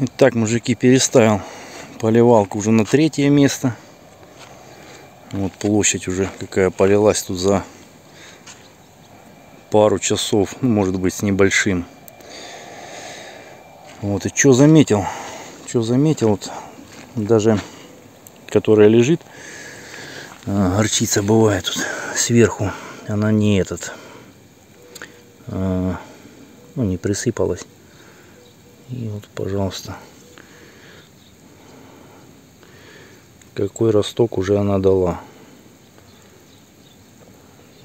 Итак, мужики, переставил поливалку уже на третье место. Вот площадь уже какая полилась тут за пару часов, ну, может быть, с небольшим. Вот, и что заметил? Что заметил, вот даже которая лежит, а, горчица бывает тут сверху, она не этот, а, ну, не присыпалась. И вот, пожалуйста, какой росток уже она дала.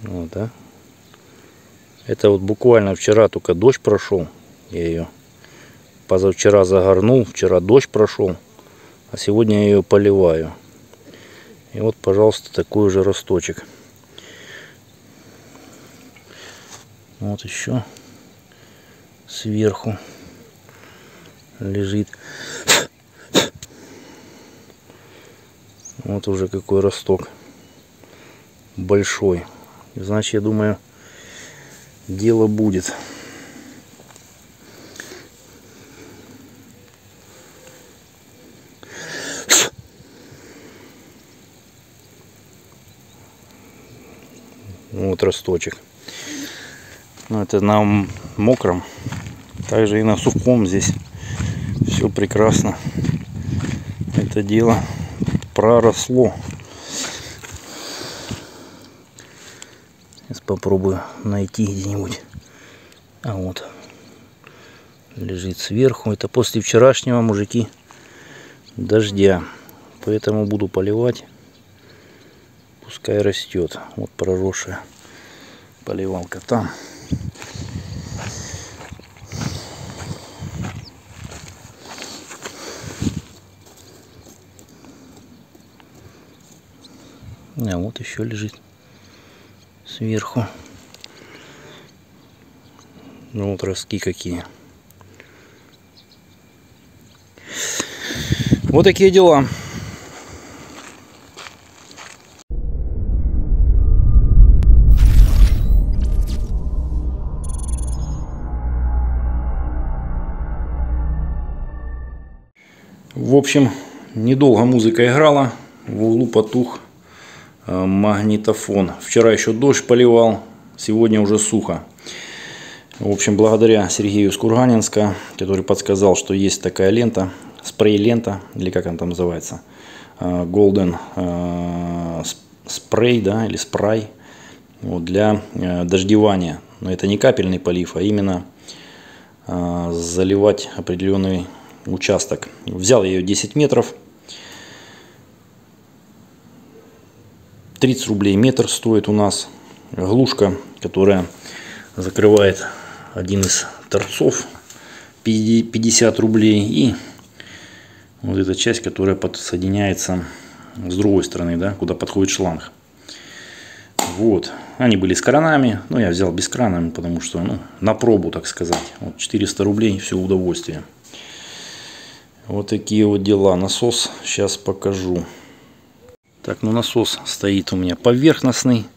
Вот, да? Это вот буквально вчера только дождь прошел. Я ее позавчера загорнул, вчера дождь прошел, а сегодня я ее поливаю. И вот, пожалуйста, такой же росточек. Вот еще сверху лежит. Вот уже какой росток. Большой. Значит, я думаю, дело будет. Вот росточек. Ну, это на мокром. Также и на сухом здесь все прекрасно. Это дело проросло. Сейчас попробую найти где-нибудь. А вот лежит сверху. Это после вчерашнего, мужики, дождя. Поэтому буду поливать. Пускай растет. Вот проросшая поливалка там. А вот еще лежит сверху. Ну вот ростки какие. Вот такие дела. В общем, недолго музыка играла, в углу потух магнитофон. Вчера еще дождь поливал, сегодня уже сухо. В общем, благодаря Сергею Скурганинска, который подсказал, что есть такая лента, спрей-лента, или как она там называется, э, Golden э, спрей, да, или спрай, вот, для дождевания. Но это не капельный полив, а именно заливать определенный участок. Взял ее 10 метров, 30 рублей метр стоит у нас глушка, которая закрывает один из торцов 50 рублей и вот эта часть, которая подсоединяется с другой стороны, да, куда подходит шланг. Вот, они были с кранами, но я взял без крана, потому что, ну, на пробу, так сказать. Вот 400 рублей, все удовольствие. Вот такие вот дела. Насос сейчас покажу. Так, ну насос стоит у меня поверхностный.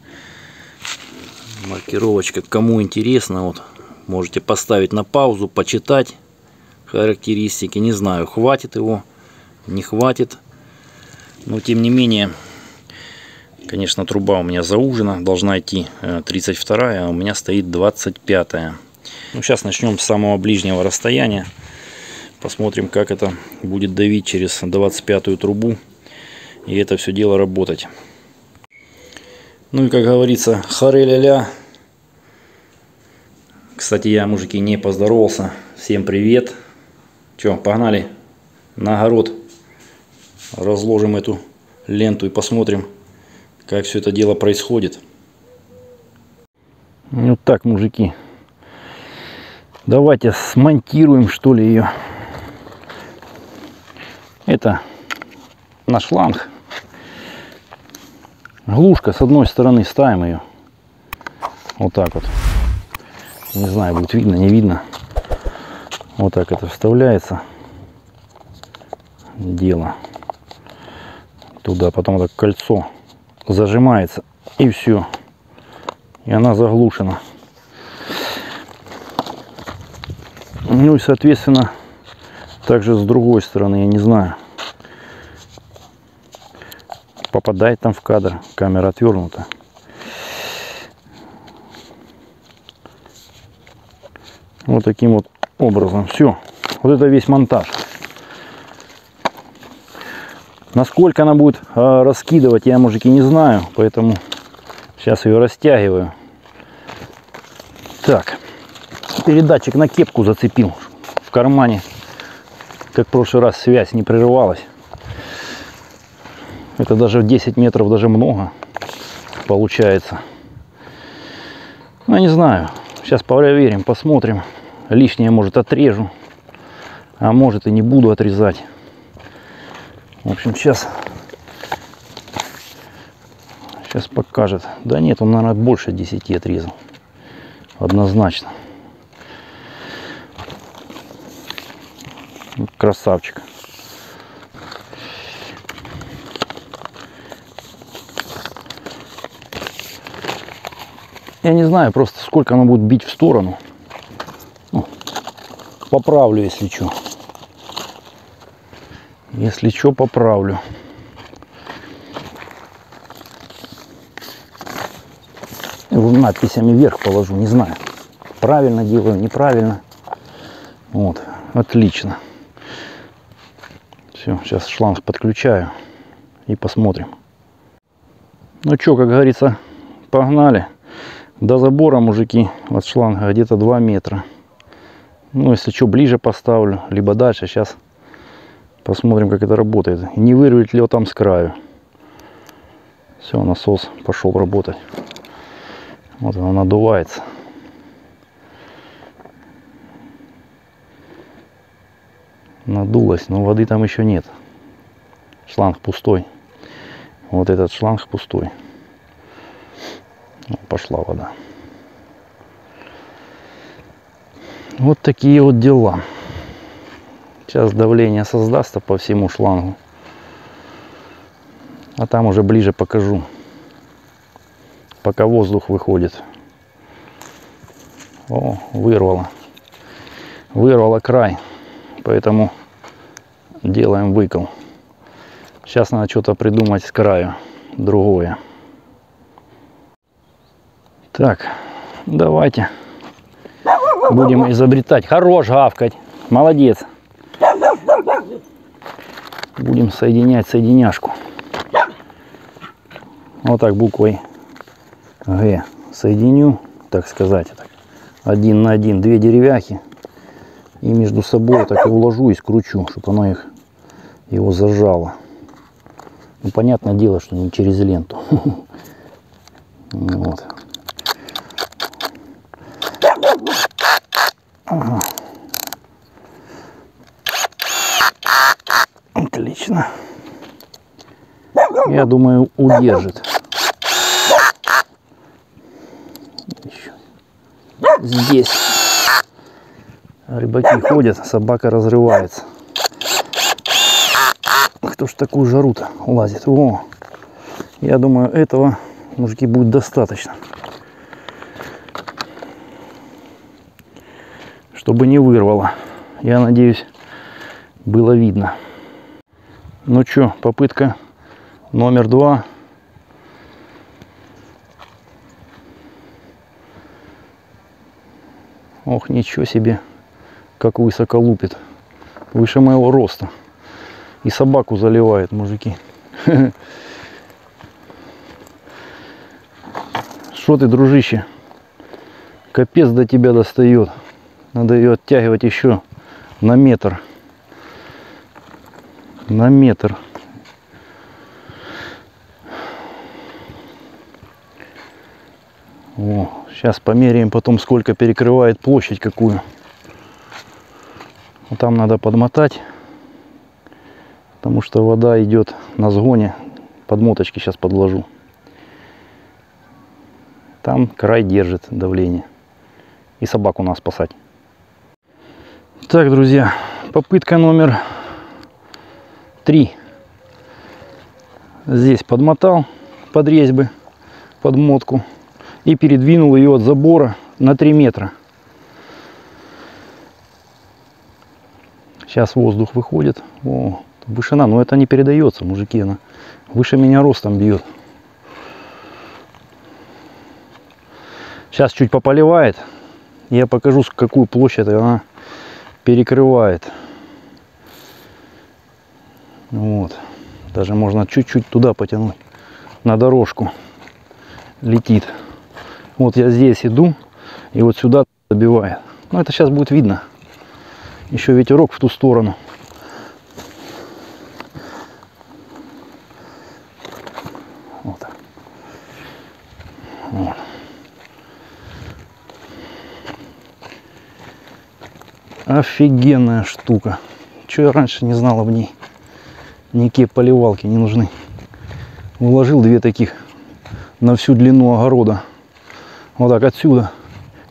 Маркировочка, кому интересно, вот можете поставить на паузу, почитать характеристики. Не знаю, хватит его, не хватит. Но тем не менее, конечно, труба у меня заужена, должна идти 32, э, а у меня стоит 25. Ну, сейчас начнем с самого ближнего расстояния. Посмотрим, как это будет давить через 25 трубу и это все дело работать. Ну и как говорится, харе-ля-ля. Кстати, я, мужики, не поздоровался. Всем привет. Че, погнали на огород. Разложим эту ленту и посмотрим, как все это дело происходит. Вот так, мужики. Давайте смонтируем, что ли, ее. Это на шланг глушка с одной стороны ставим ее вот так вот. Не знаю будет видно не видно. Вот так это вставляется. Дело. Туда потом это кольцо зажимается и все и она заглушена. Ну и соответственно Также с другой стороны, я не знаю. Попадает там в кадр. Камера отвернута. Вот таким вот образом. Все. Вот это весь монтаж. Насколько она будет э, раскидывать, я, мужики, не знаю. Поэтому сейчас ее растягиваю. Так. Передатчик на кепку зацепил в кармане. Как в прошлый раз связь не прерывалась. Это даже 10 метров даже много получается. Ну, не знаю. Сейчас проверим, посмотрим. Лишнее, может, отрежу. А может, и не буду отрезать. В общем, сейчас... Сейчас покажет. Да нет, он, наверное, больше 10 отрезал. Однозначно. Красавчик. Я не знаю просто, сколько оно будет бить в сторону. Ну, поправлю, если что. Если что, поправлю. Надписями вверх положу, не знаю. Правильно делаю, неправильно. Вот, отлично. Все, сейчас шланг подключаю и посмотрим. Ну что, как говорится, погнали. До забора, мужики, от шланга где-то 2 метра. Ну, если что, ближе поставлю, либо дальше. Сейчас посмотрим, как это работает. Не вырвет ли его там с краю. Все, насос пошел работать. Вот она надувается. Надулась, но воды там еще нет. Шланг пустой. Вот этот шланг пустой. Пошла вода. Вот такие вот дела. Сейчас давление создастся по всему шлангу. А там уже ближе покажу. Пока воздух выходит. О, вырвало. Вырвало край. Поэтому делаем выкол. Сейчас надо что-то придумать с краю. Другое. Так, давайте будем изобретать. Хорош гавкать. Молодец. Будем соединять соединяшку. Вот так буквой Г соединю, так сказать. Один на один, две деревяхи. И между собой так и уложу и скручу, чтобы оно их его зажало. Ну, понятное дело, что не через ленту. Вот. Ага. Отлично. Я думаю, удержит. Еще. Здесь рыбаки ходят, собака разрывается. Кто ж такую жару-то лазит? О, я думаю, этого, мужики, будет достаточно. Чтобы не вырвало. Я надеюсь, было видно. Ну что, попытка номер два. Ох, ничего себе, как высоко лупит. Выше моего роста. И собаку заливает, мужики. Что ты, дружище? Капец до тебя достает. Надо ее оттягивать еще на метр. На метр. О, сейчас померяем потом, сколько перекрывает площадь какую. Там надо подмотать, потому что вода идет на сгоне. Подмоточки сейчас подложу. Там край держит давление. И собаку надо спасать. Так, друзья, попытка номер три. Здесь подмотал под резьбы, подмотку и передвинул ее от забора на 3 метра. Сейчас воздух выходит. О, вышина, но это не передается, мужики. Она выше меня ростом бьет. Сейчас чуть пополивает. Я покажу, какую площадь она перекрывает. Вот. Даже можно чуть-чуть туда потянуть. На дорожку. Летит. Вот я здесь иду. И вот сюда добивает. Ну это сейчас будет видно. Еще ветерок в ту сторону. Офигенная штука. Че я раньше не знал об ней. Никакие поливалки не нужны. Уложил две таких на всю длину огорода. Вот так отсюда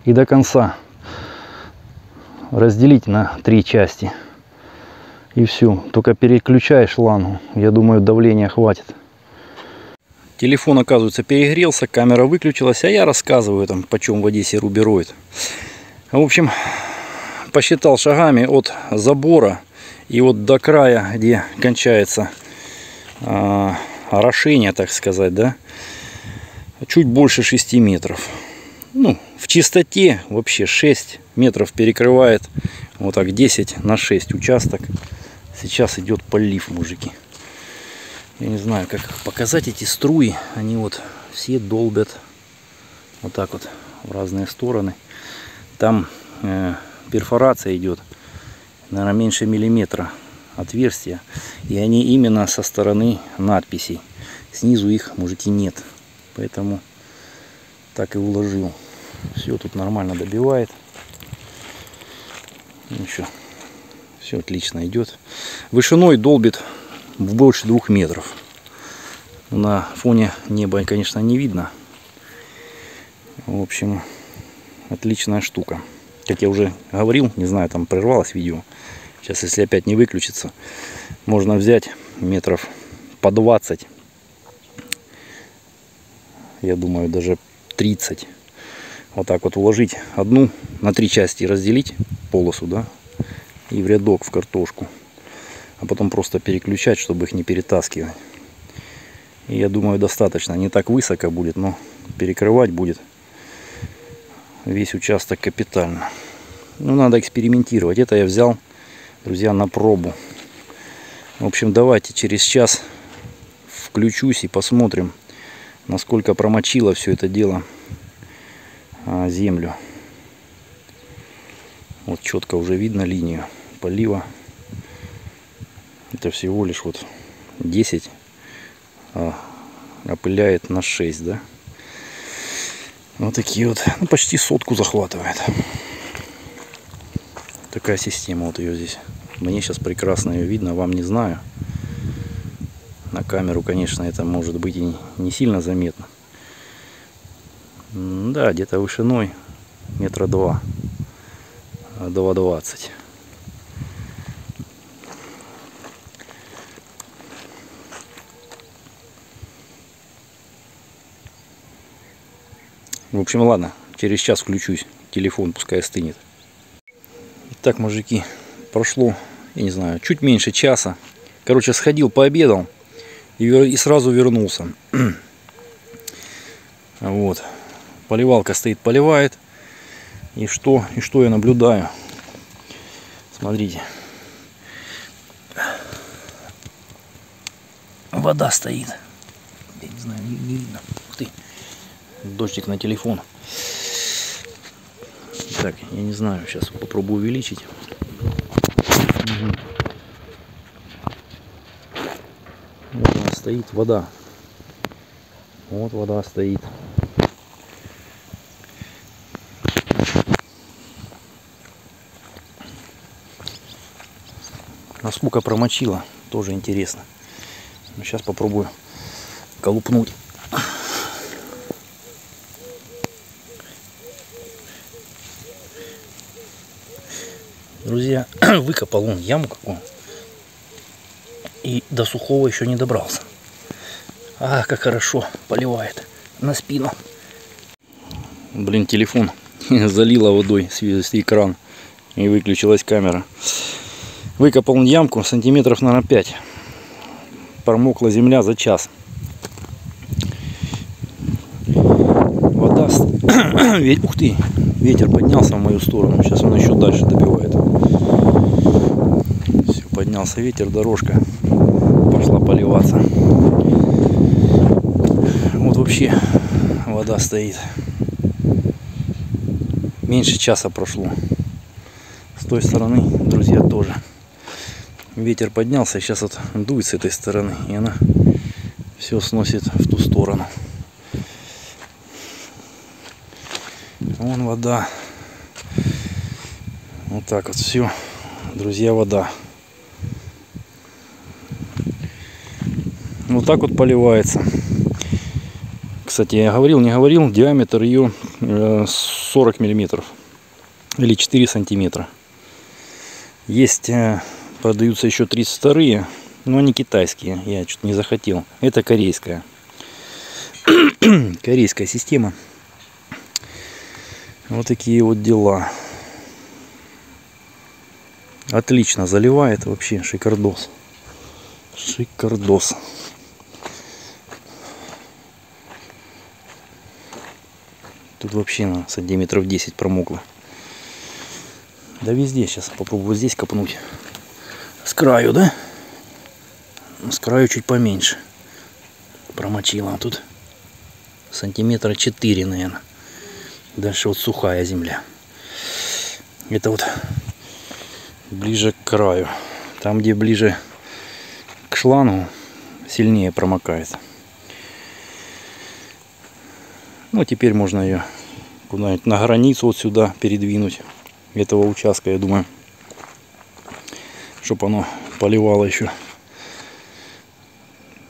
и до конца разделить на три части. И все. Только переключаешь лангу. Я думаю, давления хватит. Телефон, оказывается, перегрелся, камера выключилась, а я рассказываю там, почем в Одессе рубероид. В общем, посчитал шагами от забора и вот до края, где кончается э, орошение, так сказать, да, чуть больше 6 метров. Ну, в чистоте вообще 6 метров перекрывает вот так 10 на 6 участок. Сейчас идет полив, мужики. Я не знаю, как показать эти струи. Они вот все долбят вот так вот в разные стороны. Там э, перфорация идет, наверное, меньше миллиметра отверстия. И они именно со стороны надписей. Снизу их, мужики, нет. Поэтому так и уложил. Все тут нормально добивает. Еще все отлично идет. Вышиной долбит в больше двух метров. На фоне неба, конечно, не видно. В общем, отличная штука. Как я уже говорил, не знаю, там прервалось видео. Сейчас, если опять не выключится, можно взять метров по 20. Я думаю, даже 30 вот так вот уложить одну на три части разделить полосу да и в рядок в картошку. А потом просто переключать чтобы их не перетаскивать. И я думаю достаточно. Не так высоко будет но перекрывать будет весь участок капитально ну надо экспериментировать это я взял друзья на пробу в общем давайте через час включусь и посмотрим насколько промочило все это дело а, землю. Вот четко уже видно линию полива. Это всего лишь вот 10 а, опыляет на 6, да. Вот такие вот, ну, почти сотку захватывает. Такая система вот ее здесь. Мне сейчас прекрасно ее видно, вам не знаю. На камеру, конечно, это может быть и не сильно заметно. Да, где-то вышиной метра два. Два двадцать. В общем, ладно, через час включусь. Телефон пускай остынет. Итак, мужики, прошло, я не знаю, чуть меньше часа. Короче, сходил, пообедал и, и сразу вернулся. вот поливалка стоит, поливает. И что, и что я наблюдаю? Смотрите. Вода стоит. Я не знаю, не, видно. Дождик на телефон. Так, я не знаю, сейчас попробую увеличить. Вот она стоит, вода. Вот вода стоит. насколько промочила, тоже интересно. Но сейчас попробую колупнуть. Друзья, выкопал он яму какую. И до сухого еще не добрался. А, как хорошо поливает на спину. Блин, телефон залила водой с экран. И выключилась камера. Выкопал ямку сантиметров, наверное, 5. Промокла земля за час. Вода... Ух ты! Ветер поднялся в мою сторону. Сейчас он еще дальше добивает. Все, поднялся ветер, дорожка пошла поливаться. Вот вообще вода стоит. Меньше часа прошло. С той стороны, друзья, тоже. Ветер поднялся, сейчас вот дует с этой стороны, и она все сносит в ту сторону. Вон вода. Вот так вот все. Друзья, вода. Вот так вот поливается. Кстати, я говорил, не говорил, диаметр ее 40 э, миллиметров или 4 сантиметра. Есть, э, продаются еще 32 но они китайские. Я что-то не захотел. Это корейская. корейская система. Вот такие вот дела. Отлично заливает вообще шикардос. Шикардос. Тут вообще на сантиметров 10 промокло. Да везде сейчас попробую здесь копнуть. С краю, да? С краю чуть поменьше. Промочила. А тут сантиметра 4, наверное. Дальше вот сухая земля. Это вот ближе к краю. Там, где ближе к шлангу, сильнее промокает. Ну, теперь можно ее куда-нибудь на границу вот сюда передвинуть этого участка, я думаю. Чтобы оно поливало еще.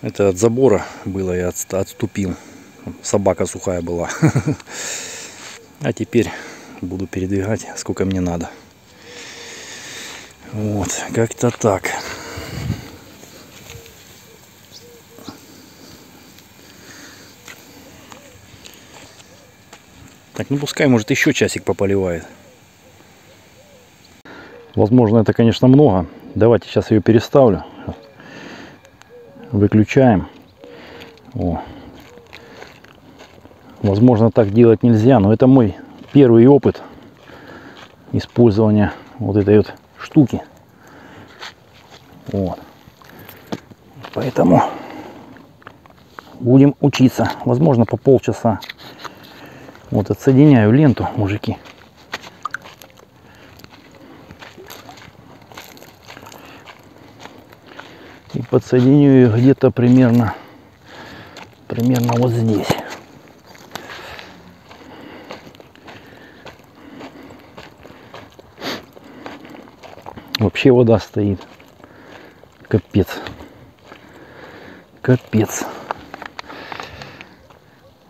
Это от забора было, я отступил. Собака сухая была. А теперь буду передвигать, сколько мне надо. Вот, как-то так. Так, ну пускай, может, еще часик пополивает. Возможно, это, конечно, много. Давайте сейчас ее переставлю. Выключаем. О, Возможно, так делать нельзя, но это мой первый опыт использования вот этой вот штуки. Вот. Поэтому будем учиться. Возможно, по полчаса. Вот отсоединяю ленту, мужики. И подсоединю ее где-то примерно, примерно вот здесь. Вообще вода стоит. Капец. Капец.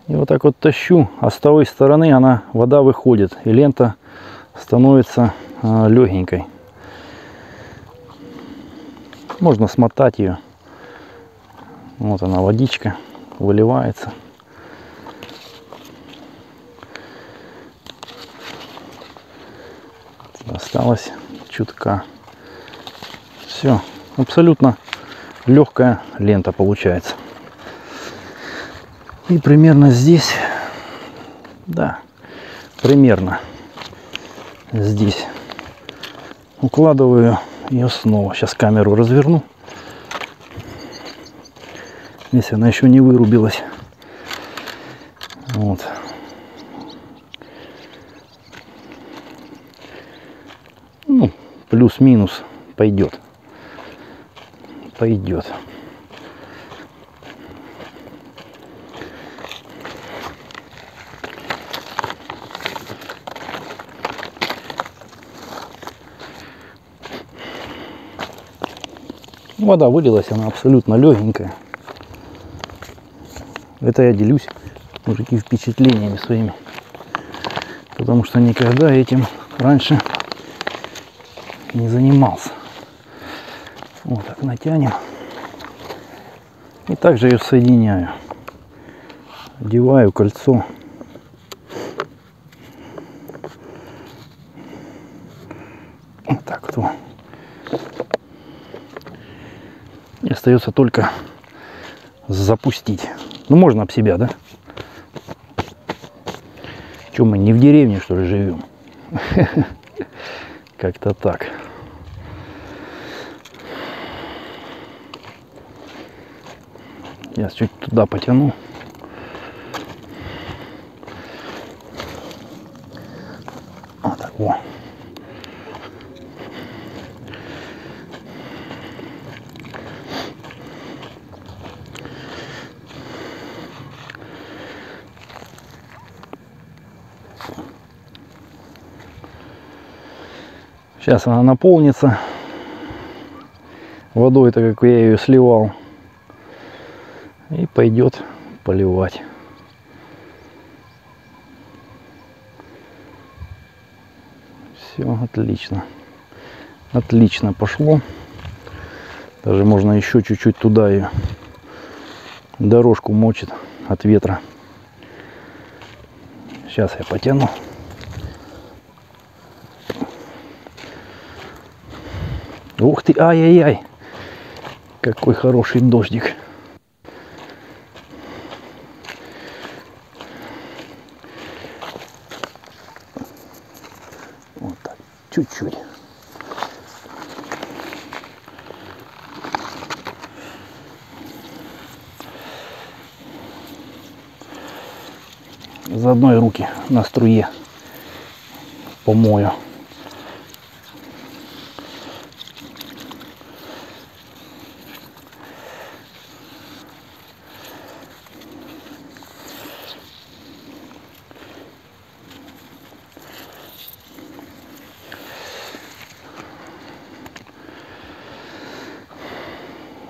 И вот так вот тащу, а с той стороны она, вода выходит, и лента становится а, легенькой. Можно смотать ее. Вот она, водичка выливается. Осталось чутка. Все, абсолютно легкая лента получается. И примерно здесь, да, примерно здесь укладываю ее снова. Сейчас камеру разверну. Если она еще не вырубилась. Вот. Ну, плюс-минус пойдет пойдет. Вода вылилась, она абсолютно легенькая. Это я делюсь, мужики, впечатлениями своими. Потому что никогда этим раньше не занимался. Вот так натянем. И также ее соединяю. Одеваю кольцо. Вот так вот. И остается только запустить. Ну, можно об себя, да? Чем мы не в деревне, что ли, живем? Как-то так. Я чуть туда потяну. Вот так, во. Сейчас она наполнится водой, так как я ее сливал. Пойдет поливать. Все отлично. Отлично пошло. Даже можно еще чуть-чуть туда ее дорожку мочит от ветра. Сейчас я потяну. Ух ты, ай-яй-яй. Какой хороший дождик. Вот так, чуть-чуть. Заодно и руки на струе помою.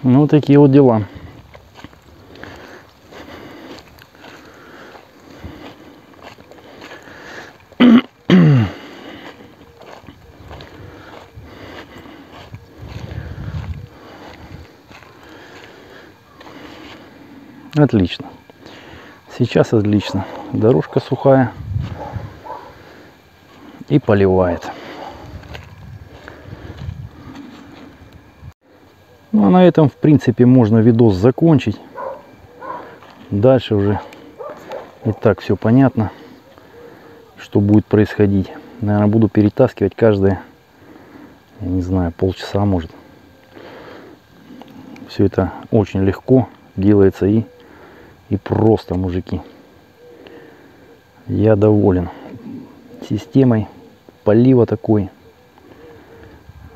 Ну, такие вот дела. Отлично. Сейчас отлично. Дорожка сухая. И поливает. Ну а на этом в принципе можно видос закончить. Дальше уже и так все понятно, что будет происходить. Наверное, буду перетаскивать каждые, я не знаю, полчаса может. Все это очень легко делается и, и просто, мужики. Я доволен системой полива такой.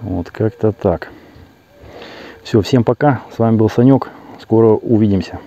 Вот как-то так. Все, всем пока. С вами был Санек. Скоро увидимся.